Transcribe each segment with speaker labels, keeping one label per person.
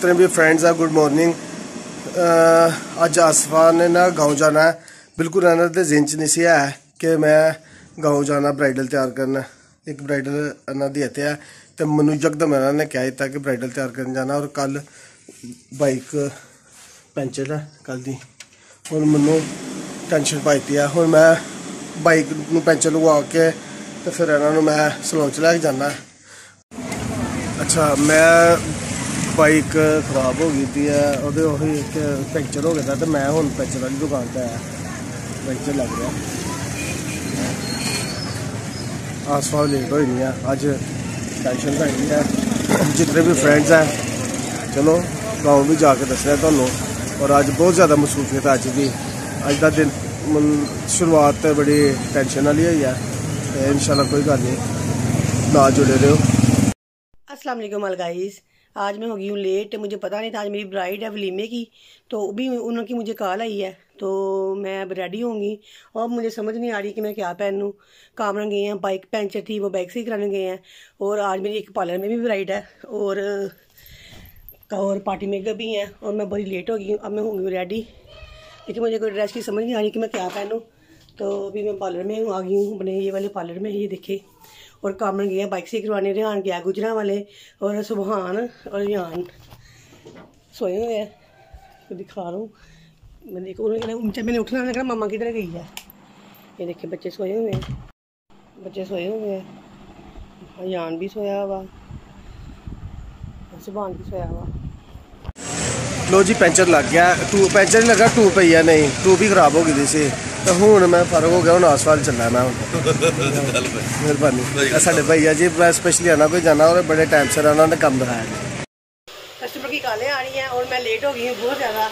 Speaker 1: जितने भी फ्रेंड्स हैं गुड मॉर्निंग ਅੱਜ ਆਸਫਾ ਨੇ ਨਾ गांव जाना है बिल्कुल ਇਹਨਾਂ ਦੇ ਜ਼ਿਹਨ ਚ ਨਹੀਂ ਸੀ ਹੈ ਕਿ ਮੈਂ गांव ਜਾਣਾ ਬ੍ਰਾਈਡਲ ਤਿਆਰ ਕਰਨ ਇੱਕ ਬ੍ਰਾਈਡਲ ਇਹਨਾਂ ਦੀ ਇੱਥੇ ਹੈ ਤੇ ਮੈਨੂੰ ਜਗਦਮ ਇਹਨਾਂ ਨੇ ਕਿਹਾ ਦਿੱਤਾ ਕਿ ਬ੍ਰਾਈਡਲ ਤਿਆਰ ਕਰਨ ਜਾਣਾ ਔਰ ਕੱਲ ਬਾਈਕ ਪੈਂਚਰ ਹੈ ਕੱਲ ਦੀ ਹੁਣ ਮੈਨੂੰ ਟੈਨਸ਼ਨ ਪਾਈਤੀ ਆ ਹੁਣ ਮੈਂ ਬਾਈਕ ਨੂੰ ਪੈਂਚਰ ਲਗਵਾ ਕੇ ਤੇ ਫਿਰ ਇਹਨਾਂ ਨੂੰ ਮੈਂ ਸਲੂਨ ਚ ਲੈ ਕੇ ਜਾਣਾ ਅੱਛਾ ਮੈਂ ਬਾਈਕ ਖਰਾਬ ਹੋ ਗਈ ਤੀ ਆ, ਉਹਦੇ ਉਹੀ ਇੱਕ ਪੈਂਚਰ ਹੋ ਗਿਆ ਤਾ ਤੇ ਮੈਂ ਹੁਣ ਪੈਂਚਰ ਵਾਲੀ ਦੁਕਾਨ ਤੇ ਆਇਆ। ਪੈਂਚਰ ਲੱਗ ਰਿਹਾ। ਆਸਫਾਲ ਲੇਟ ਹੋਈ ਨਹੀਂ ਆ, ਅੱਜ ਟੈਨਸ਼ਨ ਤਾਂ ਨਹੀਂ ਆ। ਜਿੰਨੇ ਵੀ ਫਰੈਂਡਸ ਆ, ਚਲੋ ਗਾਉਂ ਵੀ ਜਾ ਕੇ ਦੱਸਿਆ ਤੁਹਾਨੂੰ। ਔਰ ਅੱਜ ਬਹੁਤ ਜ਼ਿਆਦਾ ਮਸੂਫੀਅਤ ਆ ਅੱਜ ਦੀ। ਅੱਜ ਦਾ ਦਿਨ ਸ਼ੁਰੂਆਤ ਤੇ ਬੜੀ ਟੈਨਸ਼ਨ ਵਾਲੀ ਹੋਈ ਆ। ਤੇ ਇਨਸ਼ਾਅੱਲਾ ਕੋਈ ਗੱਲ ਨਹੀਂ। ਨਾ ਜੁੜੇ ਰਹੋ।
Speaker 2: ਅਸਲਾਮ ਗਾਇਜ਼ आज मैं हो गई हूँ लेट मुझे पता नहीं था आज मेरी ब्राइड है वलीमे की तो भी उनकी मुझे कॉल आई है तो मैं अब रेडी होंगी। और मुझे समझ नहीं आ रही कि मैं क्या पहनूँ। कामरा गए हैं बाइक पंचर थी वो बाइक सही कराने गए हैं, और आज मेरी एक पार्लर में भी ब्राइड है, और और पार्टी मेकअप भी हैं, और मैं बड़ी लेट हो गई हूँ, अब मैं होंगी रेडी लेकिन मुझे कोई ड्रेस की समझ नहीं आ रही कि मैं क्या पहनूँ तो अभी मैं पार्लर में आ गई हूँ, अपने ये वाले पार्लर में ये देखे और कामन गया बाइक से करवाने रिहान गया गुजरा वाले, और सुबहान और रिहान सोए हुए तो दिखा रहा हूँ। मैं देखो उन्होंने उनसे मैंने उठना लगा मामा किधर गई है? ये देखिए बच्चे सोए हुए हैं। बच्चे सोए हुए हैं। हाँ, यान भी सोया हुआ। सुबहान भी सोया हुआ।
Speaker 1: लो जी, पेंचर लग गया। टू नहीं लगा टू पहिया नहीं। टू भी खराब हो गई थी ਤੇ ਹੁਣ ਮੈਂ ਫਰਕ ਹੋ ਗਿਆ ਹੁਣ ਆਸਫਾਲ ਚੱਲਣਾ ਮੈਂ ਹੁਣ ਮਿਹਰਬਾਨੀ ਇਹ ਸਾਡੇ ਭਈਆ ਜੀ ਮੈਂ ਸਪੈਸ਼ਲੀ ਆਣਾ ਕੋਈ ਜਾਣਾ ਔਰ ਬੜੇ ਟਾਈਮ ਸਿਰ ਉਹਨਾਂ ਨੇ ਕੰਮ ਦਿਖਾਇਆ ਜੀ
Speaker 2: कस्टमर की कॉलें आ रही हैं और मैं लेट हो गई हूँ बहुत ज़्यादा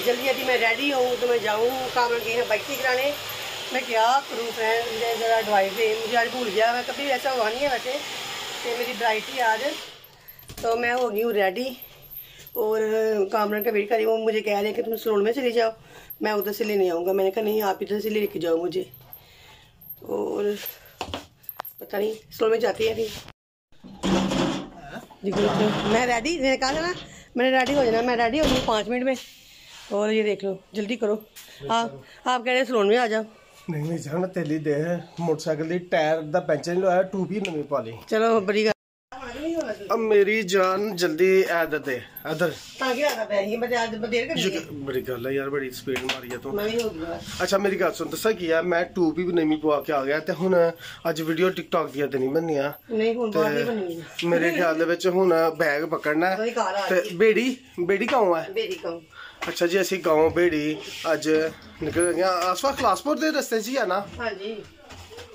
Speaker 2: जल्दी जल्दी मैं रेडी हूँ तो मैं जाऊँ काम गए हैं बाइक से कराने मैं क्या करूँ फ्रेंड मुझे ज़रा एडवाइस दे मुझे आज भूल गया मैं कभी ऐसा हुआ नहीं है वैसे कि मेरी ब्राइड थी आज तो मैं हो गई हूँ रेडी और कामरन का वेट करी वो मुझे कह रहे हैं कि तुम सलोन में चले जाओ मैं उधर से लेने आऊँगा मैंने कहा नहीं आप इधर से लेके जाओ मुझे और पता नहीं सलोन में जाती है फिर देखो देखो मैं रेडी मैंने कहा था ना मैंने रेडी हो जाना मैं रेडी हो गई पाँच मिनट में और ये देख लो जल्दी करो आप आप कह रहे हैं सलोन में आ जाओ
Speaker 1: ਨਹੀਂ ਨਹੀਂ ਜਾਨ ਤੇਲੀ ਦੇ ਮੋਟਰਸਾਈਕਲ ਦੀ ਟਾਇਰ ਦਾ ਪੈਂਚਰ ਨਹੀਂ ਲਵਾਇਆ ਟੂ ਵੀ ਨਵੀਂ ਪਾ ਲਈ
Speaker 2: चलो बड़ी गल
Speaker 1: अब मेरी जान जल्दी इधर दे इधर
Speaker 2: ਤਾਂ ਕੀ ਆਦਾ ਪੈ ਗਈ ਮੈਂ ਤੇ ਅੱਜ ਦੇਰ ਕਰ ਲਈ
Speaker 1: ਬੜੀ ਗੱਲ ਹੈ ਯਾਰ ਬੜੀ ਸਪੀਡ ਮਾਰੀ ਹੈ ਤੂੰ
Speaker 2: ਮੈਂ ਵੀ ਹੋ ਗਈ ਬਸ।
Speaker 1: ਅੱਛਾ ਮੇਰੀ ਗੱਲ ਸੁਣ ਦੱਸਾਂ ਕੀ ਆ ਮੈਂ ਟੂ ਵੀ ਨਵੀਂ ਪਵਾ ਕੇ ਆ ਗਿਆ ਤੇ ਹੁਣ ਅੱਜ ਵੀਡੀਓ ਟਿਕਟੌਕ ਦੀਆਂ ਤੇ ਨਹੀਂ ਬਣਨੀਆਂ
Speaker 2: ਨਹੀਂ ਹੁਣ ਬਾਹਰ ਨਹੀਂ ਬਣਨੀ
Speaker 1: ਤੇ ਮੇਰੇ ਖਿਆਲ ਦੇ ਵਿੱਚ ਹੁਣ ਬੈਗ ਪਕੜਨਾ ਹੈ
Speaker 2: ਉਹਦੀ ਕਾਰ ਆ
Speaker 1: ਤੇ ਬੇੜੀ ਬੇੜੀ ਕਾਉਂ ਹੈ
Speaker 2: ਬੇਰੀ ਕਹੂੰ
Speaker 1: ਅੱਛਾ ਜੀ ਅਸੀਂ ਗਾਉਂ ਬੇੜੀ ਅੱਜ ਨਿਕਲ ਗਏ ਹਾਂ ਆਸਵਾ ਕਲਾਸਪੁਰ ਦੇ ਰਸਤੇ 'ਚ ਹੀ ਆ ਨਾ
Speaker 2: ਹਾਂਜੀ
Speaker 1: ਉਹ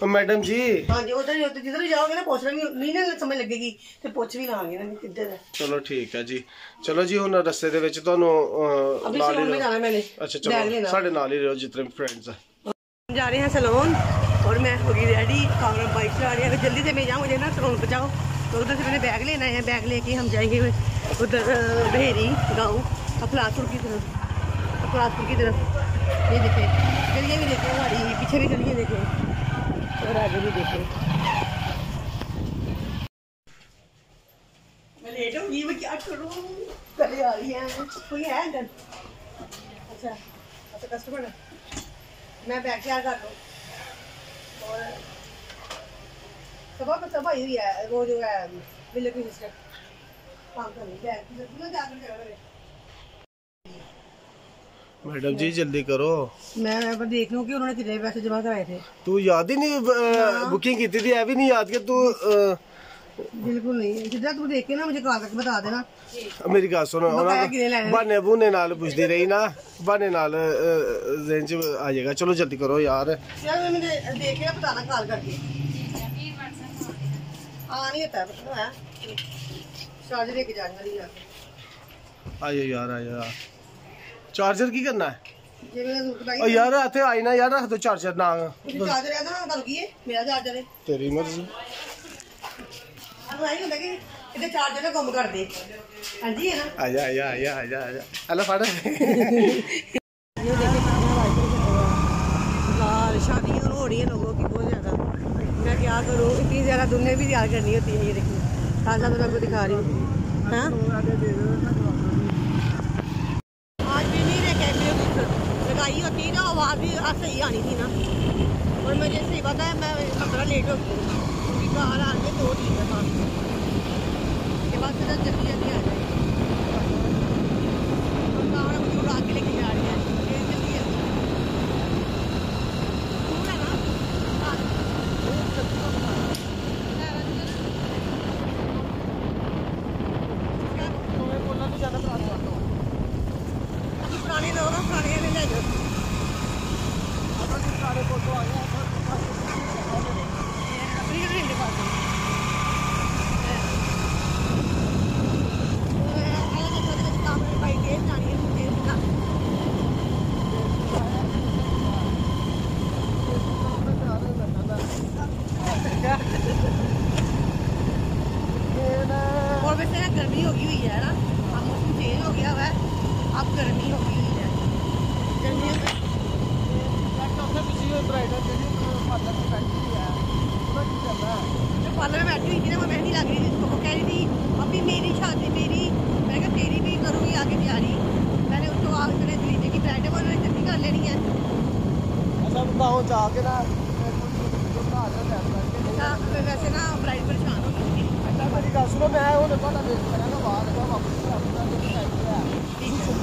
Speaker 1: ਮੈਡਮ ਜੀ
Speaker 2: ਹਾਂਜੀ ਉਧਰ ਹੀ ਉੱਧਰ ਜਿੱਧਰ ਜਾਓਗੇ ਨਾ ਪੁੱਛਣਾ ਵੀ ਨਹੀਂ ਨਾ ਸਮਝ ਲੱਗੇਗੀ ਤੇ ਪੁੱਛ ਵੀ ਲਾਂਗੇ ਨਾ ਵੀ ਕਿੱਧਰ ਹੈ
Speaker 1: ਚਲੋ ਠੀਕ ਹੈ ਜੀ ਚਲੋ ਜੀ ਹੁਣ ਰਸਤੇ ਦੇ ਵਿੱਚ ਤੁਹਾਨੂੰ ਅਹ,
Speaker 2: अभी
Speaker 1: ਨਾਲ
Speaker 2: सलोन में
Speaker 1: ਹੀ
Speaker 2: जाना मैंने
Speaker 1: ਅੱਛਾ
Speaker 2: बैग
Speaker 1: ਚਲੋ
Speaker 2: लेना
Speaker 1: ਸਾਡੇ ਨਾਲ ਹੀ ਰਹੋ ਜਿਤਨੇ ਫਰੈਂਡਸ ਆ
Speaker 2: हम जा रहे हैं सलोन और मैं हो गई रेडी और बाइक चला रही है अगर जल्दी से मैं जाऊँ मुझे ना सलोन पहुँचाओ तो उधर से मैंने बैग लेना है बैग लेके हम जाएंगे उधर अ, बहेरी गाँव अफलासपुर की तरफ अफलासपुर की तरफ ये देखे गलियाँ भी देखे हमारी पीछे भी गलियाँ देखे और आगे भी देखे। मैं लेट हो मैं क्या करूँ? कल आ रही है, कोई है अंदर? अच्छा अच्छा कस्टमर मैं बैग तैयार कर लूँ और सुबह को सब हुई है वो जो है बिल्ले की काम कर रही बैग जाकर
Speaker 1: मैडम जी जल्दी करो।
Speaker 2: मैं देख रही हूँ कि उन्होंने कितने पैसे जमा कराए थे।
Speaker 1: तू याद ही नहीं बुकिंग हाँ। की थी ये भी नहीं याद कि तू
Speaker 2: बिल्कुल नहीं। जिदा तू देख के ना मुझे कॉल करके बता देना। मेरी गल
Speaker 1: सुन बहाने बहूने नाल पुछदी रही ना बहाने नाल रेंज आ जाएगा। चलो जल्दी करो
Speaker 2: यार। यार मुझे देख के बताना कॉल करके। हाँ नहीं होता है चार्ज लेके जाऊँगा नहीं यार
Speaker 1: आइए यार आइए यार। ਕੀ ਕਰਨਾ ਹੈ
Speaker 2: ਜੇ ਮੈਂ
Speaker 1: ਓ
Speaker 2: बताइए
Speaker 1: ਯਾਰ ਇੱਥੇ ਆਈ ਨਾ ਯਾਰ ਰੱਖ ਦੋ ਚਾਰਜਰ ਨਾ
Speaker 2: ਚਾਰਜਰ ਹੈ ਨਾ ਗੱਲ ਕੀ ਹੈ ਮੇਰਾ ਚਾਰਜਰ ਹੈ
Speaker 1: ਤੇਰੀ ਮਰਜ਼ੀ
Speaker 2: ਸਾਨੂੰ ਆਈ ਹੁੰਦਾ ਕਿ ਕਿਤੇ ਚਾਰਜਰ ਨਾ ਗੁੰਮ ਕਰ ਦੇ ਹਾਂਜੀ ਹੈ ਨਾ
Speaker 1: ਆ ਜਾ ਆ ਜਾ ਆ ਜਾ ਆ ਜਾ ਆ ਜਾ ਹਲਾ ਫੜ
Speaker 2: ये देखिए कितना वाइपर चल रहा है यार शादियाँ हो रही है लोगों की बहुत ज़्यादा मैं क्या करूँ इतनी ज़्यादा दुनिया भी तैयार करनी होती है ये देखिए ताज़ा तो मैं आपको दिखा रही हूँ हाँ बस सही आनी थी ना। और मुझे सही पता है, मैं पंद्रह लेट हो गई। हूँ। आ आने दो ठीक है बस बस जल्दी जल्दी आ जाए अब गर्मी हो गई है। में पार्लर में बैठी हुई थी ना, वो मेहंदी लग रही थी उसको। वो कह रही थी, अभी मेरी शादी, मेरी मैं कहा, तेरी भी करूँगी आगे तैयारी मैंने उसको आज मैंने दीदी की ब्राइड है उन्होंने जल्दी कर लेनी है। अच्छा वैसे ना ब्राइड परेशान हो गई थी। यहाँ ना ये कौन सी जगह है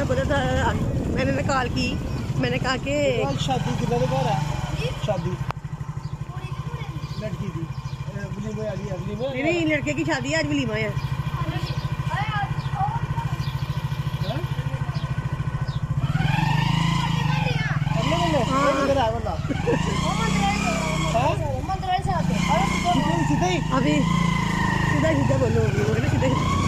Speaker 2: हमें पता था मैंने ने कॉल की। मैंने कहा कि
Speaker 1: शादी किधर घर है? शादी। लड़की की
Speaker 2: नहीं नहीं लड़के की शादी आज आज में है।
Speaker 1: हाँ।
Speaker 2: अभी सीधा सीधा बोलो सीधा।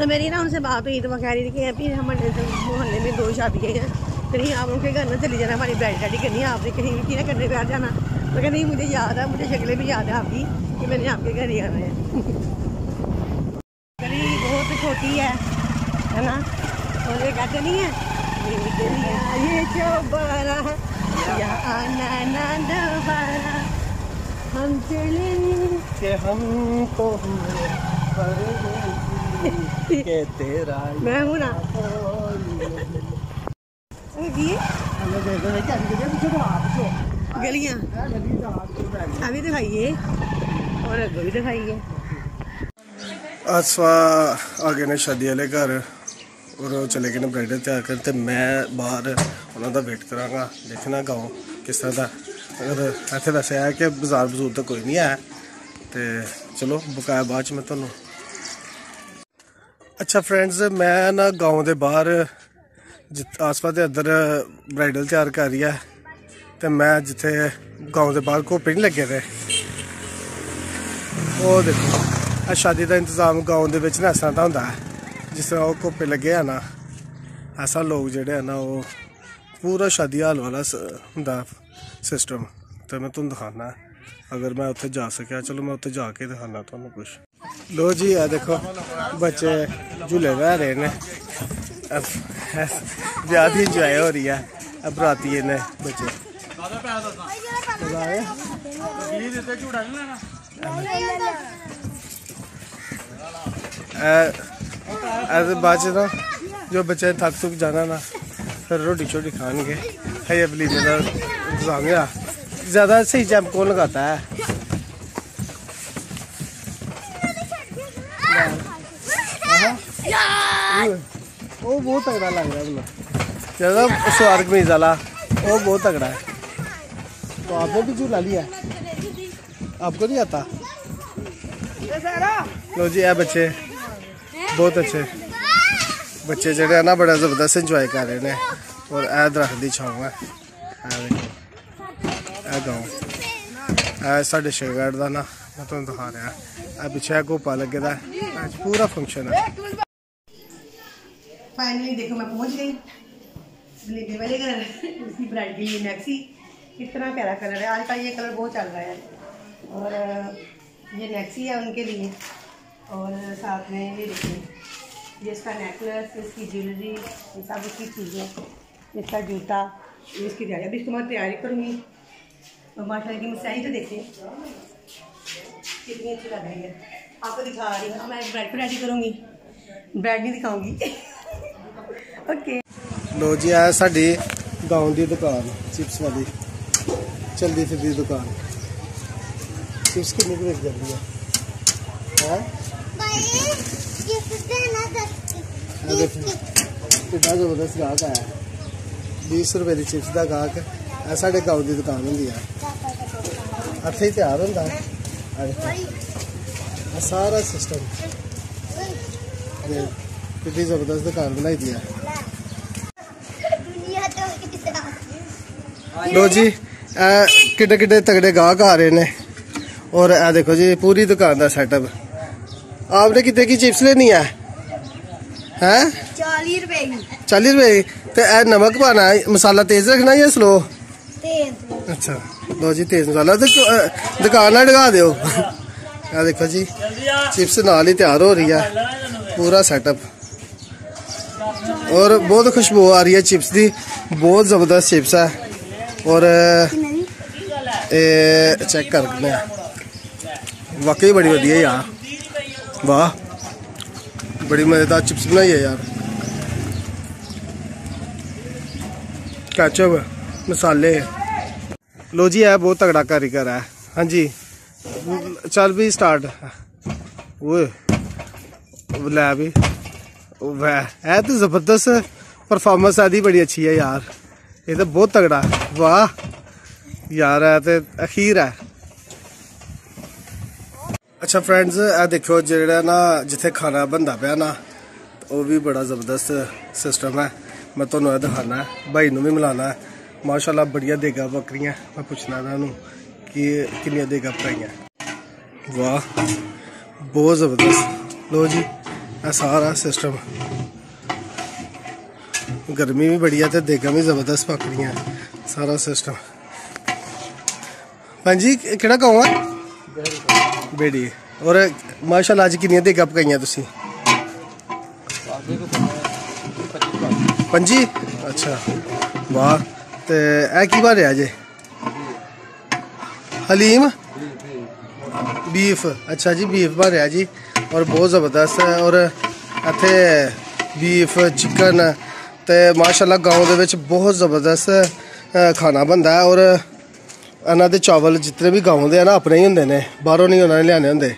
Speaker 2: तो मेरी ना उनसे बात हुई तो वो कह रही थी कि अभी हमारे मोहल्ले में दो शादियाँ हैं कहीं आप उनके घर ना चली जाना, हमारी ब्राइड शादी करनी है आपने, कहीं रुकी ना करने बैठ जाना। तो कहते नहीं मुझे याद है, मुझे शक्लें भी याद है आपकी, कि मैंने आपके घर ही आना है। गली बहुत छोटी है है ना? और ये कहते नहीं है, ये ये चौबारा यहाँ आना, ना हम चलेंगे
Speaker 1: हमको
Speaker 2: मैं हूँ ना। अभी दिखाइए। और अगो भी दिखाइए।
Speaker 1: असवा आ गए शादी आह्ले घर और चले गए ने तैयार कर मैं बाहर उन्होंने का वेट करा देखना गाँव किस तरह का अगर इतने वैसे है कि बाज़ार बजूर तो कोई नहीं है। तो चलो बकाया बाद ਅੱਛਾ ਫਰੈਂਡਸ ਮੈਂ ਨਾ ਗਾਉਂ ਦੇ ਬਾਹਰ ਜਿੱਥੇ ਆਸਪਾਸ ਦੇ ਅੰਦਰ ਬ੍ਰਾਈਡਲ ਤਿਆਰ ਕਰ ਰਹੀ ਹੈ ਤੇ ਮੈਂ ਜਿੱਥੇ ਗਾਉਂ ਦੇ ਬਾਹਰ ਕੋਪੇ ਨਹੀਂ ਲੱਗੇ ਤੇ ਉਹ ਦੇਖੋ ਆ ਸ਼ਾਦੀ ਦਾ ਇੰਤਜ਼ਾਮ ਗਾਉਂ ਦੇ ਵਿੱਚ ਨਾ ਇਸ ਤਰ੍ਹਾਂ ਹੁੰਦਾ ਹੈ। ਜਿਸ ਤਰ੍ਹਾਂ ਉਹ ਕੋਪੇ ਲੱਗੇ ਆ ਨਾ, ਐਸਾ ਲੋਕ ਜਿਹੜੇ ਆ ਨਾ, ਉਹ ਪੂਰਾ ਸ਼ਾਦੀ ਹਾਲ ਵਾਲਾ ਹੁੰਦਾ ਸਿਸਟਮ। ਤੇ ਮੈਂ ਤੁਹਾਨੂੰ ਦਿਖਾਣਾ ਅਗਰ ਮੈਂ ਉੱਥੇ ਜਾ ਸਕਿਆ ਚਲੋ ਮੈਂ ਉੱਥੇ ਜਾ ਕੇ ਦਿਖਾਣਾ ਤੁਹਾਨੂੰ ਕੁਝ ਲੋ ਜੀ ਆ ਦੇਖੋ ਬੱਚੇ ਝੂਲੇ ਬਹਿ ਰਹੇ ਨੇ ਅਹ ਵਿਆਹ ਦੀ ਇੰਜੋਏ ਹੋ ਰਹੀ ਹੈ ਆ ਬਰਾਤੀ ਨੇ ਬੱਚੇ ਲਾਏ ऐसे बाद च ना जो बच्चे थक थुक जाना ना फिर रोटी शोटी खाएंगे है ये वलीमे का इंतजाम है ज़्यादा सही जैम कौन लगाता है? हाँ। ओ बहुत तगड़ा लग रहा है मतलब। ज़्यादा स्वर्ग में जला। ओ बहुत तगड़ा है। तो आपने भी झूला लिया? आपको नहीं आता? लो जी है बच्चे। बहुत अच्छे। बच्चे जड़े ना बड़ा ज़बरदस्त इंजॉय कर रहे हैं। और ऐ दरख्त की छाव है गाँव शेरगढ़ का ना मैं तुम दिखा रहा है पिछे गोपा लगे दा अज पूरा फ़ंक्शन है
Speaker 2: फाइनली देखो मैं पहुँच गई जलेबी वाले कलर इसकी ब्राइट के मैक्सी कितना प्यारा कलर है आज का ये कलर बहुत चल रहा है और ये नेक्सी है उनके लिए और साथ में ये देखिए ये इसका नेकलेस इसकी ज्वेलरी ये सब उसकी चीज़ें इसका जूता इसकी तैयारी अभी इसको मैं तैयारी करूँगी तो माशाल्लाह की मिसाई तो देखिए। कितनी अच्छी लग रही है। आपको दिखा रही हूँ। मैं ब्रेड पर रेडी करूँगी। ब्रेड नहीं दिखाऊँगी। ओके
Speaker 1: लो जी, आया साड़ी गाँव की दुकान, चिप्स वाली। चलती फिर दुकान। चिप्स कि बेच जाती है? ज़बरदस्त गाहक आया। बीस रुपए की चिप्स का गाहक। है साढ़े गाँव की दुकान होंगी है। ਗਾਉਂ ਦੀ ਦੁਕਾਨ ਹੁੰਦੀ ਆ ਇੱਥੇ ਹੀ ਤਿਆਰ ਹੁੰਦਾ ਹੈ ਆ ਦੇਖੋ ਇਹ ਸਾਰਾ ਸਿਸਟਮ ਕਿੰਨੀ ਜ਼ਬਰਦਸਤ ਦੁਕਾਨ ਬਣਾਈ ਦੀ ਆ लो जी किड्डे किड्डे तगड़े गाहक आ रहे ने और ए देखो जी पूरी दुकान का सेटअप आपने कितने की चिप्स लेनी है हैं
Speaker 3: चालीस रुपए की
Speaker 1: चालीस रुपए तो ए नमक पाना है मसाला तेज रखना या स्लो
Speaker 3: तेज
Speaker 1: अच्छा लो जी तेज मसाला तो क्यों- अ, दुकान ना डगा दो ए देखो जी चिप्स नाल ही तैयार हो रही है पूरा सेटअप और बहुत खुशबू आ रही है चिप्स की बहुत जबरदस्त चिप्स है और ਇਹ ਚੈੱਕ ਕਰਨੇ ਆ ਵਾਕਈ ਬੜੀ ਵਧੀਆ ਯਾਰ ਵਾਹ ਬੜੀ ਮਜ਼ੇਦਾਰ ਚਿਪਸ ਬਣਾਈ ਹੈ ਯਾਰ ਕੈਚਅਪ ਮਸਾਲੇ ਲੋ ਜੀ, ਇਹ ਬਹੁਤ ਤਗੜਾ ਕਾਰੀਗਰ ਹੈ। ਹਾਂਜੀ। ਚੱਲ ਵੀ ਸਟਾਰਟ ਓਏ, ਲੈ ਵੀ। ਵਾਹ ਇਹ ਤਾਂ ਜ਼ਬਰਦਸਤ ਪਰਫਾਰਮੈਂਸ ਆਦੀ ਬੜੀ ਅੱਛੀ ਹੈ ਯਾਰ। ਇਹ ਤਾਂ ਬਹੁਤ ਤਗੜਾ ਵਾਹ। ਯਾਰ, ਇਹ ਤੇ ਅਖੀਰ ਹੈ। ਅੱਛਾ ਫਰੈਂਡਸ ਇਹ ਦੇਖੋ ਜਿਹੜਾ ਨਾ ਜਿੱਥੇ ਖਾਣਾ ਬੰਦਾ ਪਿਆ ਨਾ, ਉਹ ਵੀ ਬੜਾ ਜ਼ਬਰਦਸਤ ਸਿਸਟਮ ਹੈ। ਮੈਂ ਤੁਹਾਨੂੰ ਇਹ ਦਿਖਾਣਾ ਭਾਈ ਨੂੰ ਵੀ ਮਿਲਾਣਾ ਹੈ। ਮਾਸ਼ਾਅੱਲਾ ਬੜੀਆਂ ਦੇਗਾ ਬੱਕਰੀਆਂ ਮੈਂ ਪੁੱਛਣਾ ਇਹਨਾਂ ਨੂੰ ਕਿ ਕਿੰਨੀਆਂ ਦੇਗਾ ਪਾਈਆਂ ਵਾਹ ਬਹੁਤ ਜ਼ਬਰਦਸਤ ਲੋ ਜੀ ਇਹ ਸਾਰਾ ਸਿਸਟਮ ਗਰਮੀ ਵੀ ਬੜੀ ਹੈ ਤੇ ਦੇਗਾ ਵੀ ਜ਼ਬਰਦਸਤ ਪੱਕ ਰਹੀਆਂ ਸਾਰਾ ਸਿਸਟਮ ਹਾਂਜੀ ਕਿਹੜਾ ਗਾਉਂ ਹੈ ਬੇੜੀ ਔਰ ਮਾਸ਼ਾਅੱਲਾ ਅੱਜ ਕਿੰਨੀਆਂ ਦੇਗਾ ਪਕਾਈਆਂ ਤੁਸੀਂ ਪੰਜੀ ਅੱਛਾ ਵਾਹ ਤੇ ਇਹ ਕੀ ਬਾਰੇ ਜੇ? ਹਲੀਮ? ਬੀਫ। ਅੱਛਾ ਜੀ, ਬੀਫ ਭਰਿਆ ਜੀ ਔਰ ਬਹੁਤ ਜ਼ਬਰਦਸਤ ਹੈ ਔਰ ਇੱਥੇ ਬੀਫ ਚਿਕਨ ਤੇ ਮਾਸ਼ਾਅੱਲਾ ਗਾਉਂ ਦੇ ਵਿੱਚ ਬਹੁਤ ਜ਼ਬਰਦਸਤ ਖਾਣਾ ਬਣਦਾ ਹੈ ਔਰ ਇਹਨਾਂ ਦੇ ਚਾਵਲ ਜਿਤਨੇ ਵੀ ਗਾਉਂ ਦੇ ਆ ਨਾ, ਆਪਣੇ ਹੀ ਹੁੰਦੇ ਨੇ। ਬਾਹਰੋਂ ਨਹੀਂ ਉਹਨਾਂ ਨੇ ਲਿਆਣੇ ਹੁੰਦੇ।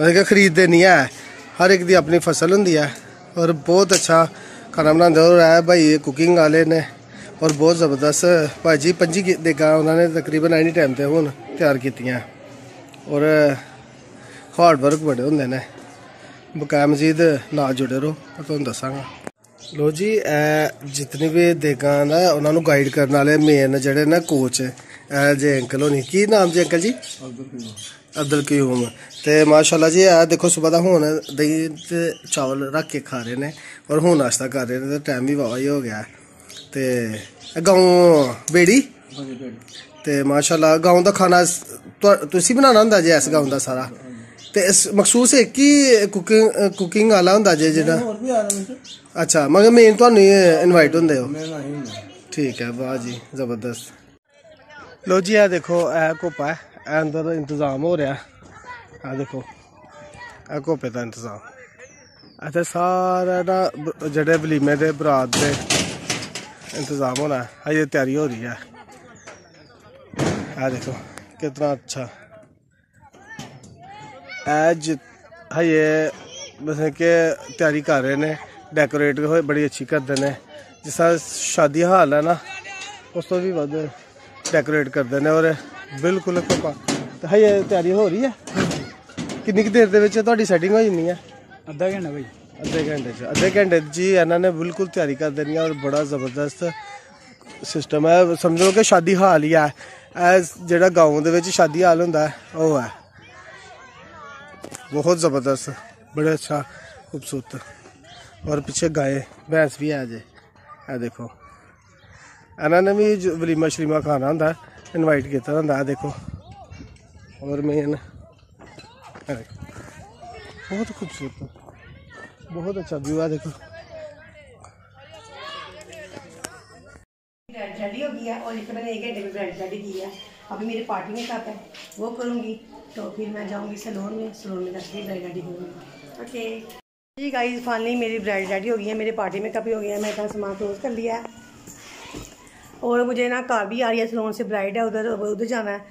Speaker 1: ਮਤਲਬ ਕਿ ਖਰੀਦਦੇ ਨਹੀਂ ਹੈ। ਹਰ ਇੱਕ ਦੀ ਆਪਣੀ ਫਸਲ ਹੁੰਦੀ ਹੈ ਔਰ ਬਹੁਤ ਅੱਛਾ ਖਾਣਾ ਬਣਾਉਂਦੇ ਔਰ ਇਹ ਭਾਈ ਕੁਕਿੰਗ ਵਾਲੇ ਨੇ। ਔਰ ਬਹੁਤ ਜ਼ਬਰਦਸਤ ਭਾਜੀ ਪੰਜੀ ਕੀ- ਦੇਗਾ ਉਹਨਾਂ ਨੇ ਤਕਰੀਬਨ ਐਨੀ ਟਾਈਮ ਤੇ ਹੁਣ ਤਿਆਰ ਕੀਤੀਆਂ। ਔਰ ਹਾਰਡ ਵਰਕ ਬੜੇ ਹੁੰਦੇ ਨੇ। ਬਕਾਇਆ ਮਜੀਦ ਨਾਲ ਜੁੜੇ ਰਹੋ ਮੈਂ ਤੁਹਾਨੂੰ ਦੱਸਾਂਗਾ। ਲੋ ਜੀ ਇਹ ਜਿਤਨੇ ਵੀ ਦੇਗਾਂ ਨਾ ਉਹਨਾਂ ਨੂੰ ਗਾਈਡ ਕਰਨ ਵਾਲੇ ਮੇਨ ਜਿਹੜੇ ਨਾ ਕੋਚ ਇਹ ਜੇ ਅੰਕਲ ਹੋਣੀ। ਕੀ ਨਾਮ ਜੀ ਅੰਕਲ ਜੀ? ਅਬਦੁਲ ਕਯੂਮ। ਤੇ ਮਾਸ਼ਾਅੱਲਾ ਜੀ ਆ ਦੇਖੋ ਸਵੇਰ ਦਾ ਹੁਣ ਦਹੀਂ ਤੇ ਚਾਵਲ ਰੱਖ ਕੇ ਖਾ ਰਹੇ ਨੇ। ਔਰ ਹੁਣ ਨਾਸ਼ਤਾ ਕਰ ਰਹੇ ਨੇ ਤੇ ਟਾਈਮ ਵੀ ਵਾਵਾ ਹੀ ਹੋ ਗਿਆ। ਤੇ ਗਾਉਂ ਬੇੜੀ? ਤੇ ਮਾਸ਼ਾਅੱਲਾ ਗਾਉਂ ਦਾ ਖਾਣਾ ਤੁਸੀਂ ਬਣਾਉਣਾ ਹੁੰਦਾ ਜੀ ਇਸ ਗਾਉਂ ਦਾ ਸਾਰਾ? ਤੇ ਇਸ ਮਖਸੂਸ ਹੀ ਕੁਕਿੰਗ ਕੁਕਿੰਗ ਵਾਲਾ ਹੁੰਦਾ ਜੇ ਜਿਹੜਾ?
Speaker 4: ਹੋਰ ਵੀ ਆ ਰਹੇ ਨੇ
Speaker 1: ਅੱਛਾ ਮਗਰ ਮੇਨ ਤੁਹਾਨੂੰ ਇਨਵਾਈਟ ਹੁੰਦੇ ਹੋ? ਠੀਕ ਹੈ ਵਾਹ ਜੀ ਜ਼ਬਰਦਸਤ। ਲੋ ਜੀ ਇਹ ਦੇਖੋ ਇਹ ਕੋਪਾ ਹੈ। ਅੰਦਰ ਇੰਤਜ਼ਾਮ ਹੋ ਰਿਹਾ। ਆ ਦੇਖੋ ਇਹ ਕੋਪੇ ਦਾ ਇੰਤਜ਼ਾਮ। ਇੱਥੇ ਸਾਰਾ ਜਿਹੜੇ ਵਲੀਮੇ ਦੇ ਬਰਾਤ ਦੇ इंतज़ाम होना है। हाँ, अजय तैयारी हो रही है। आ देखो, कितना अच्छा। आज हजे मतलब के तैयारी कर रहे ने डेकोरेट हो, बड़ी अच्छी करते ने। जिस शादी हाल है ना, उस तो भी बद डेकोरेट करते ने, और बिल्कुल तो हजे हाँ, तैयारी हो रही है। कि देर के सैटिंग हो जानी है? अद्धा घंटा भाई।
Speaker 4: ਅੱਧੇ ਘੰਟੇ
Speaker 1: ਚ, ਅੱਧੇ ਘੰਟੇ 'ਚ ਜੀ ਇਹਨਾਂ ਨੇ ਬਿਲਕੁਲ ਤਿਆਰੀ ਕਰ ਦੇਣੀ ਹੈ ਔਰ ਬੜਾ ਜ਼ਬਰਦਸਤ ਸਿਸਟਮ ਹੈ ਸਮਝੋ ਕਿ ਸ਼ਾਦੀ ਹਾਲ ਹੀ ਹੈ ਇਹ ਜਿਹੜਾ ਗਾਉਂ ਦੇ ਵਿੱਚ ਸ਼ਾਦੀ ਹਾਲ ਹੁੰਦਾ, ਉਹ ਹੈ। ਬਹੁਤ ਜ਼ਬਰਦਸਤ, ਬੜਾ ਅੱਛਾ, ਖੂਬਸੂਰਤ। ਔਰ ਪਿੱਛੇ ਗਾਏ, ਭੈਂਸ ਵੀ ਹੈ ਜੇ। ਇਹ ਦੇਖੋ। ਇਹਨਾਂ ਨੇ ਵੀ ਜੋ ਵਲੀਮਾ ਸ਼ਰੀਮਾ ਖਾਣਾ ਹੁੰਦਾ ਇਨਵਾਈਟ ਕੀਤਾ ਹੁੰਦਾ, ਇਹ ਦੇਖੋ। ਔਰ ਮੇਨ ਬਹੁਤ ਖੂਬਸੂਰਤ। बहुत अच्छा व्यू है देखो।
Speaker 2: ब्रेड रेडी हो गया और एक मैंने एक घंटे में ब्रेड रेडी है। अभी मेरी पार्टी में कप है, वो करूँगी तो फिर मैं जाऊँगी सलोन में सलोन में जाके ब्रेड रेडी करूँगी। ओके जी गाइस फाइनली मेरी ब्रेड रेडी हो गई है, मेरी पार्टी में कप भी हो गया है मैं इतना सामान क्लोज कर लिया है। और मुझे ना कार भी आ रही है सलोन से ब्राइड है, उधर उधर जाना है।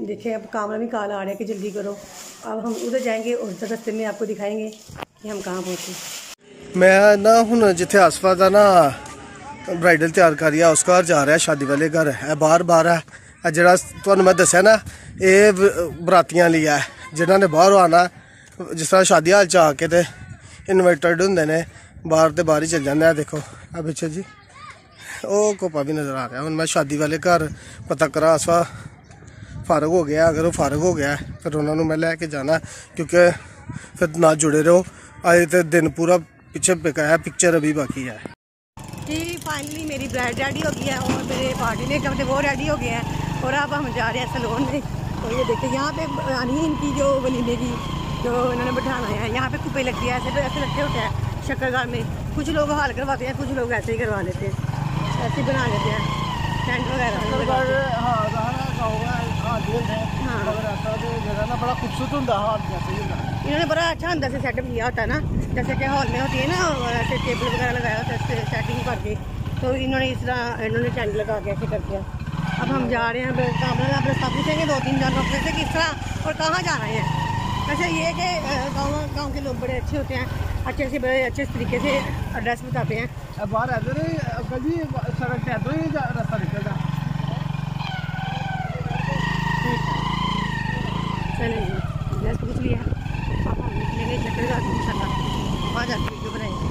Speaker 2: देखिए, अब कामरा भी कॉल आ रहा है कि जल्दी करो। अब हम उधर जाएँगे और उधर रस्ते में आपको दिखाएँगे। कि हम कहाँ पहुँचे
Speaker 1: ਮੈਂ ਨਾ ਹੁਣ ਜਿੱਥੇ ਆਸਫਾ ਦਾ ਨਾ ਬ੍ਰਾਈਡਲ ਤਿਆਰ ਕਰ ਰਿਹਾ ਉਸ ਘਰ ਜਾ ਰਿਹਾ ਸ਼ਾਦੀ ਵਾਲੇ ਘਰ ਇਹ ਬਾਹਰ ਬਾਹਰ ਹੈ ਇਹ ਜਿਹੜਾ ਤੁਹਾਨੂੰ ਮੈਂ ਦੱਸਿਆ ਨਾ ਇਹ ਵ- ਬਰਾਤੀਆਂ ਲਈ ਹੈ ਜਿਨ੍ਹਾਂ ਨੇ ਬਾਹਰੋਂ ਆਣਾ ਜਿਸ ਤਰ੍ਹਾਂ ਸ਼ਾਦੀ ਹਾਲ ਚ ਆ ਕੇ ਤੇ ਇਨਵਾਈਟਡ ਹੁੰਦੇ ਨੇ ਬਾਹਰ ਤੇ ਬਾਹਰ ਹੀ ਚੱਲ ਜਾਂਦੇ ਆ ਦੇਖੋ ਆ ਪਿੱਛੇ ਜੀ ਉਹ ਕੋਪਾ ਵੀ ਨਜ਼ਰ ਆ ਰਿਹਾ ਹੁਣ ਮੈਂ ਸ਼ਾਦੀ ਵਾਲੇ ਘਰ ਪਤਾ ਕਰਾਂ ਆਸਫਾ ਫਾਰਗ ਹੋ ਗਿਆ ਅਗਰ ਉਹ ਫਾਰਗ ਹੋ ਗਿਆ ਫਿਰ ਉਹਨਾਂ ਨੂੰ ਮੈਂ ਲੈ ਕੇ ਜਾਣਾ ਕਿਉਂਕਿ ਫਿਰ ਨਾਲ ਜੁੜੇ ਰਹੋ आज तो दिन पूरा पीछे बिकाया पिक्चर अभी बाकी है।
Speaker 2: जी फाइनली मेरी ब्राइड रेडी हो गई है और मेरे पार्टी पार्टीनेटर थे वो रेडी हो गए हैं, और अब हम जा रहे हैं सलोन में। और ये देखते हैं यहाँ पे आनी इनकी जो वलीमे की जो इन्होंने बैठाना है, यहाँ पे कुपे लगती है, ऐसे तो ऐसे लगते होते हैं शक्करगाह में। कुछ लोग हाल करवाते हैं, कुछ लोग ऐसे ही करवा लेते हैं, ऐसे बना लेते हैं। टेंट वगैरह लगा के। हाँ
Speaker 1: बड़ा खूबसूरत होता जैसे
Speaker 2: इन्होंने बड़ा अच्छा अंदर से सेटअप किया होता है ना जैसे कि हॉल में होती है ना ऐसे टेबल वगैरह लगाया होता है सेटिंग करके। तो इन्होंने इस तरह इन्होंने टेंट लगा के ऐसे कर दिया अब हम जा रहे हैं कामरा में अपने साथ पूछेंगे दो तीन जानवर से किस तरह और कहाँ जा रहे हैं। वैसे ये कि गाँव गाँव के लोग बड़े अच्छे होते हैं अच्छे से बड़े अच्छे तरीके से एड्रेस बताते हैं।
Speaker 1: बाहर इधर कभी सड़क से इधर ही रास्ता निकलता
Speaker 2: चलिए एड्रेस पूछ लिया हम निकलेंगे चक्कर का इंशाल्लाह। वहाँ जाके वीडियो बनाएँगे।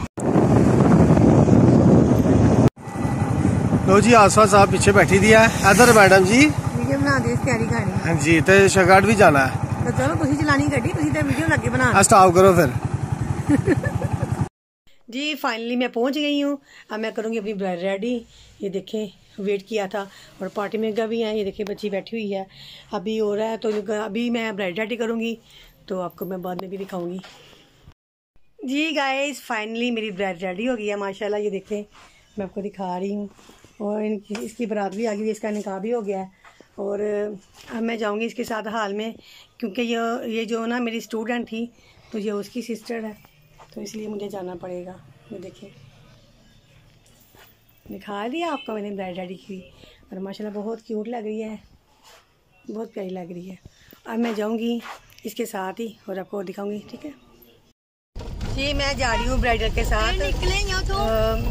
Speaker 1: लो जी आसफा साहब पीछे बैठी दिया है। इधर मैडम जी।
Speaker 2: वीडियो बना दी तैयारी करनी
Speaker 1: हाँ। जी तो शगाट भी जाना है।
Speaker 2: तो चलो चलानी गड्डी तुम तो वीडियो लगे बना
Speaker 1: आ स्टॉप करो फिर।
Speaker 2: जी फाइनली मैं पहुँच गई हूँ। अब मैं करूँगी अपनी ब्राइड रेडी ये देखें वेट किया था और पार्टी में भी है, ये देखिए बच्ची बैठी हुई है। अभी हो रहा है तो अभी मैं ब्राइड रेडी करूँगी तो आपको मैं बाद में भी दिखाऊँगी। जी गाइस फाइनली मेरी ब्राइड रेडी हो गई है, माशाल्लाह, ये देखें, मैं आपको दिखा रही हूँ। और इनकी इसकी बारात भी आ गई, इसका निकाह भी हो गया है। और, अब मैं जाऊँगी इसके साथ हाल में, क्योंकि ये ये जो ना मेरी स्टूडेंट थी तो ये उसकी सिस्टर है तो इसलिए मुझे जाना पड़ेगा। ये देखिए दिखा दिया आपको मैंने ब्राइड रेडी की और माशाल्लाह बहुत क्यूट लग रही है। बहुत प्यारी लग रही है। अब मैं जाऊँगी इसके साथ ही और आपको दिखाऊँगी ठीक है? जी मैं जा रही हूँ ब्राइडल के साथ।
Speaker 3: तो।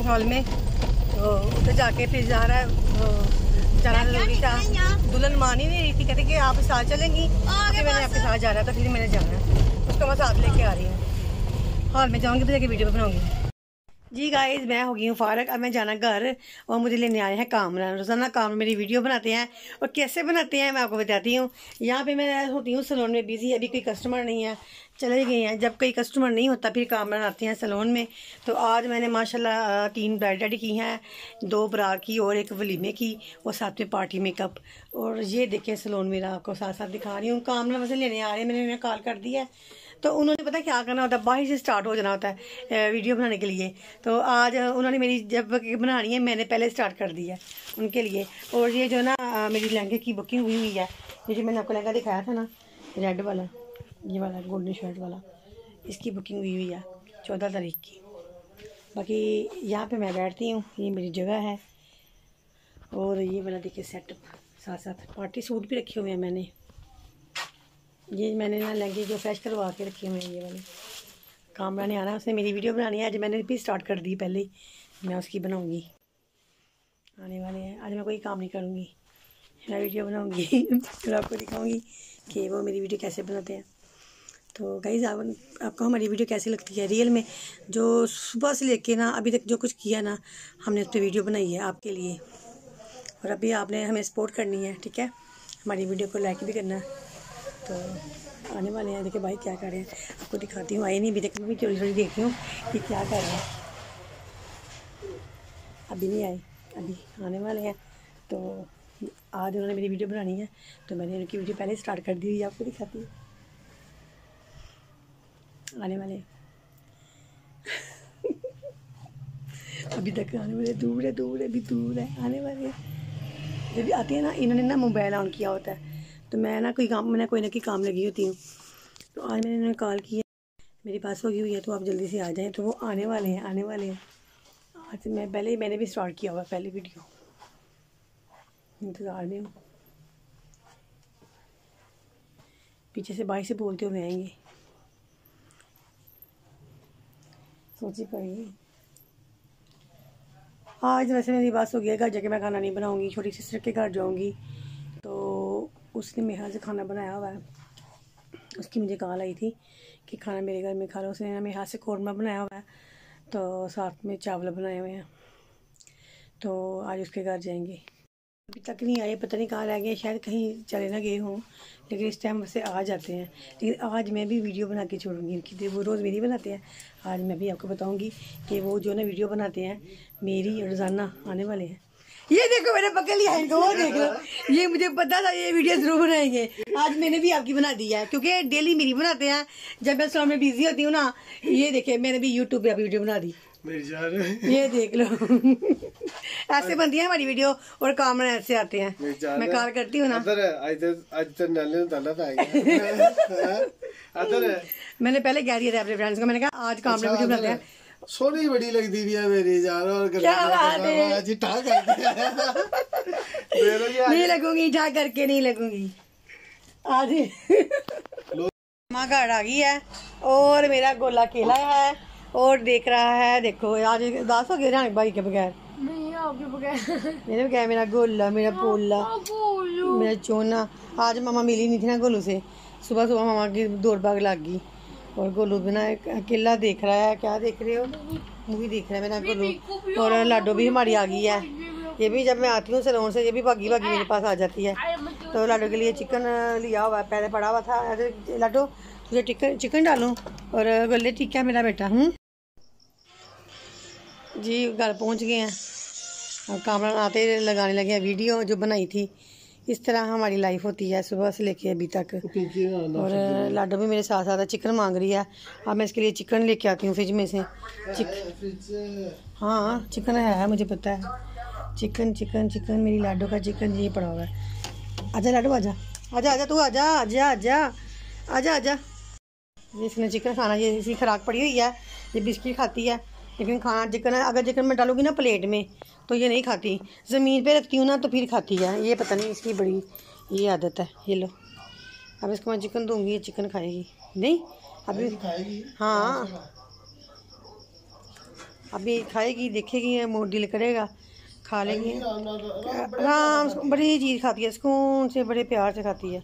Speaker 2: हॉल में। तो उधर जाके फिर जा रहा है। जाना ज़रूरी था। दुल्हन मान ही नहीं रही थी कहती कि आप साथ चलेंगी। फिर मैंने आपके साथ जा जाना था फिर मैंने जाना है। उसको मैं साथ लेके आ रही हूँ। हॉल में जाऊँगी फिर जाके वीडियो बनाऊँगी। जी गाइज़ मैं हो गई हूँ फारक, अब मैं जाना घर, और मुझे लेने आए हैं कामरा रोज़ाना काम, मेरी वीडियो बनाते हैं, और कैसे बनाते हैं मैं आपको बताती हूँ। यहाँ पे मैं होती हूँ सलोन में बिज़ी अभी कोई कस्टमर नहीं है, चले गए हैं। जब कोई कस्टमर नहीं होता, फिर कामरा आते हैं सलोन में। तो आज मैंने माशाल्लाह तीन ब्राइड रेडी की हैं, दो बरा की और एक वलीमे की, और साथ में पार्टी मेकअप और ये देखें सलोन मेरा, आपको साथ साथ दिखा रही हूँ। कामरा वैसे लेने आ रहे हैं, मैंने उन्हें कॉल कर दिया है। तो उन्होंने, पता क्या करना होता है? बाहर से स्टार्ट हो जाना होता है वीडियो बनाने के लिए। तो आज उन्होंने मेरी जब बनानी है, मैंने पहले स्टार्ट कर दिया है उनके लिए। और ये जो ना मेरी लहंगे की बुकिंग हुई हुई है, ये जो मैंने आपको लहंगा दिखाया था ना रेड वाला, ये वाला गोल्डन शर्ट वाला, इसकी बुकिंग हुई हुई है चौदह तारीख की। बाकी यहाँ पे मैं बैठती हूँ, ये मेरी जगह है। और ये वाला देखिए सेटअप साथ साथ पार्टी सूट भी रखे हुए हैं मैंने। ये मैंने ना लहंगे जो फ्रेश करवा के रखे हुए हैं, ये वाले। काम बनाने आना है, उसने मेरी वीडियो बनानी है। आज मैंने भी स्टार्ट कर दी पहले। मैं उसकी बनाऊँगी। आने वाले हैं। आज मैं कोई काम नहीं करूँगी। मैं वीडियो बनाऊँगी। फिर आपको दिखाऊँगी कि वो मेरी वीडियो कैसे बनाते हैं। तो गाइज़ आप, आपको हमारी वीडियो कैसी लगती है? रियल में जो सुबह से लेके ना, अभी तक जो कुछ किया ना, हमने उस पर वीडियो बनाई है आपके लिए। और अभी आपने हमें सपोर्ट करनी है, ठीक है? हमारी वीडियो को लाइक भी करना। है तो आने वाले हैं। देखिए भाई क्या कर रहे हैं। आपको दिखाती हूँ। आई नहीं, अभी तक मैं भी थोड़ी थोड़ी देख रही हूँ कि क्या कर रहे हैं। अभी नहीं आए। अभी आने वाले हैं। तो आज उन्होंने मेरी वीडियो बनानी है। तो मैंने उनकी वीडियो पहले स्टार्ट कर दी हुई आपको दिखाती हूँ। आने वाले अभी तक आने वाले दूर है दूर है, अभी दूर है। आने वाले जब आते हैं ना, इन्होंने ना मोबाइल ऑन किया होता है। तो मैं ना कोई काम मैं कोई ना कोई काम लगी होती हूँ। तो आज मैंने इन्होंने कॉल किया मेरी पास होगी, हुई है तो आप जल्दी से आ जाएँ तो वो आने वाले हैं, आने वाले हैं। आज मैं, पहले ही मैंने भी स्टार्ट किया हुआ पहले वीडियो इंतज़ार में हूँ। पीछे से बाइक से बोलते हुए आएँगे। सोची पड़ेगी। आज वैसे मेरी बात हो है घर जाके मैं खाना नहीं बनाऊँगी, छोटी सिस्टर के घर जाऊँगी तो उसने मेरे हाथ से खाना बनाया हुआ है। उसकी मुझे कॉल आई थी कि खाना मेरे घर में खा लो। उसने मेरे हाथ से कौरमा बनाया हुआ है तो साथ में चावल बनाए हुए हैं। तो आज उसके घर जाएँगे। अभी तक नहीं आए, पता नहीं कहाँ रह गए, शायद कहीं चले ना गए हों, लेकिन इस टाइम वैसे आ जाते हैं। लेकिन आज मैं भी वीडियो बना के छोड़ूँगी इनकी, वो रोज़ मेरी बनाते हैं। आज मैं भी आपको बताऊँगी कि वो जो ना वीडियो बनाते हैं, मेरी रोज़ाना आने वाले हैं। ये देखो मैंने पकड़ लिया है वो देख लो। ये मुझे पता था ये वीडियो ज़रूर बनाएँगे। आज मैंने भी आपकी बना दी है क्योंकि डेली मेरी बनाते हैं। जब मैं स्टोर में बिज़ी होती हूँ ना ये देखे मैंने भी यूट्यूब पे आपकी वीडियो बना दी। ये देख लो। ऐसे बनती है हमारी वीडियो और कामन ऐसे आते हैं। मैं कॉल करती हूँ ना। मैंने पहले कह दिया था अपने फ्रेंड्स को मैंने कहा आज कामरा वीडियो बनाते हैं।
Speaker 1: सोनी बड़ी लगती भी है मेरी जान और
Speaker 2: क्या बात है?
Speaker 1: आज ठा कर
Speaker 2: नहीं लगूँगी ठा करके नहीं लगूँगी आज माँ घर आ गई है और मेरा गोला केला है और देख रहा है देखो आज उदास हो गया रानी भाई के बगैर
Speaker 3: नहीं आपके बगैर
Speaker 2: मेरे बगैर मेरा गोला मेरा पोला मेरा चोना आज मामा मिली नहीं थी ना गोलू से सुबह सुबह मामा की दौड़ भाग लग गई और गोलू बिना अकेला देख रहा है क्या देख रहे हो? मूवी देख रहा है मेरा गोलू। और लाडो भी हमारी आ गई है। ये भी जब मैं आती हूँ सलोन से ये भी भागी भागी मेरे पास आ जाती है। तो लाडो के लिए चिकन लिया हुआ है पहले पड़ा हुआ था। लाडो तुझे चिकन चिकन डालूं? और गले ठीक है मेरा बेटा हूँ जी घर पहुँच गए हैं। कामरा आते लगाने लगे वीडियो जो बनाई थी। इस तरह हमारी लाइफ होती है सुबह से लेके अभी तक। और लाडो भी मेरे साथ साथ है चिकन मांग रही है। अब मैं इसके लिए चिकन लेके आती हूँ फ्रिज में से। चिक हाँ चिकन है मुझे पता है। चिकन चिकन चिकन मेरी लाडो का चिकन ये पड़ा हुआ है। आजा लाडो आजा। आजा आजा तू आजा आजा आजा। आजा आजा। जिसने चिकन खाना ये इसी खुराक पड़ी हुई है ये बिस्किट खाती है। लेकिन खाना चिकन है अगर चिकन मैं डालूँगी ना प्लेट में तो ये नहीं खाती। ज़मीन पे रखती हूँ ना तो फिर खाती है। ये पता नहीं इसकी बड़ी ये आदत है। ये लो। अब इसको मैं चिकन दूँगी ये चिकन खाएगी। नहीं अभी हाँ। अभी खाएगी देखेगी ये मूड डील करेगा खा लेगी। आराम बड़ी चीज़ खाती है सुकून से बड़े प्यार से खाती है।